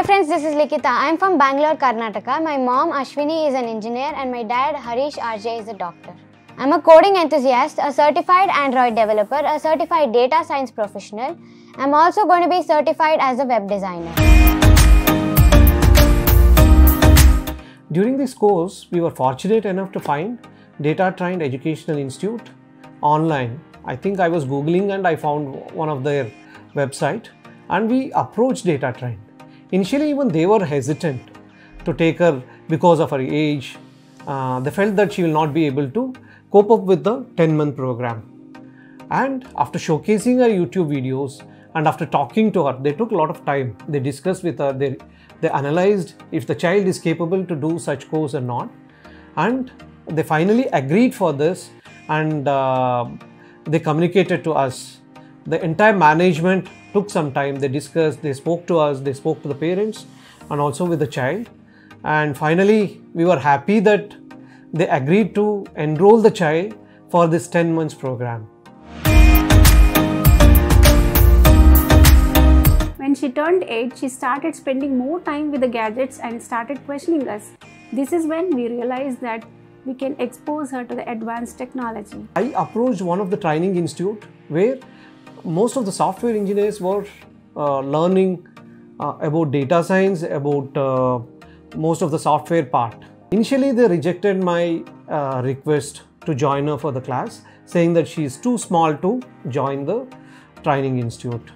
Hi friends, this is Likhitha. I'm from Bangalore, Karnataka. My mom Ashwini is an engineer and my dad Harish RJ is a doctor. I'm a coding enthusiast, a certified Android developer, a certified data science professional. I'm also going to be certified as a web designer. During this course, we were fortunate enough to find Data Trained Educational Institute online. I think I was googling and I found one of their website and we approached Data Trained. Initially, even they were hesitant to take her because of her age. Uh, they felt that she will not be able to cope up with the 10 month program. And after showcasing her YouTube videos and after talking to her, they took a lot of time. They discussed with her, they, they analyzed if the child is capable to do such course or not. And they finally agreed for this and uh, they communicated to us. The entire management took some time. They discussed, they spoke to us, they spoke to the parents and also with the child. And finally, we were happy that they agreed to enroll the child for this 10 months program. When she turned 8, she started spending more time with the gadgets and started questioning us. This is when we realized that we can expose her to the advanced technology. I approached one of the training institute where most of the software engineers were uh, learning uh, about data science, about uh, most of the software part. Initially, they rejected my uh, request to join her for the class, saying that she is too small to join the training institute.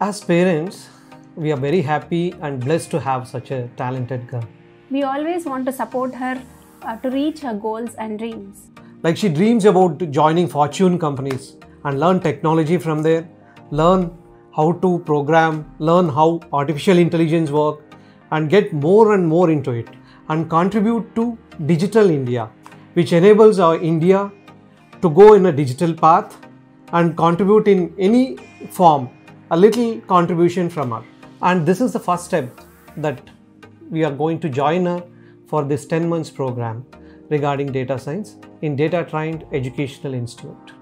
As parents, we are very happy and blessed to have such a talented girl. We always want to support her uh, to reach her goals and dreams. Like she dreams about joining fortune companies and learn technology from there, learn how to program, learn how artificial intelligence work and get more and more into it and contribute to digital India, which enables our India to go in a digital path and contribute in any form, a little contribution from her. And this is the first step that we are going to join for this 10 months program regarding data science in Data Trained Educational Institute.